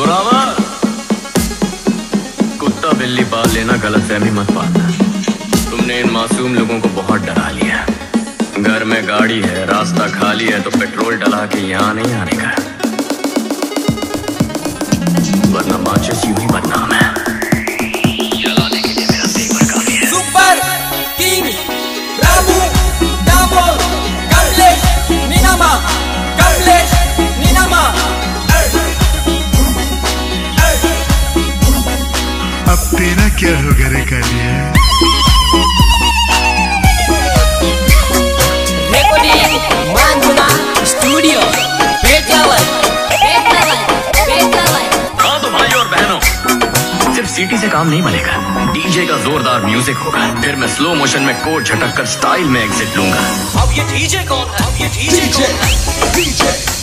जोरावर कुत्ता बिल्ली पाल लेना गलत फहमी मत पालना। तुमने इन मासूम लोगों को बहुत डरा लिया। घर में गाड़ी है, रास्ता खाली है तो पेट्रोल डला के यहाँ नहीं आने का। वरना माचिस यूँ ही बदनाम है। जलाने के तेरा क्या होगा रे कालिया Petawan. हाँ तो भाई और बहनों सिर्फ़ सीटी से काम नहीं बनेगा। डीजे का जोरदार म्यूज़िक होगा। फिर मैं स्लो मोशन में कोड झटक कर स्टाइल में एग्जिट लूँगा। अब ये डीजे कौन है? अब ये डीजे कौन है? बोलू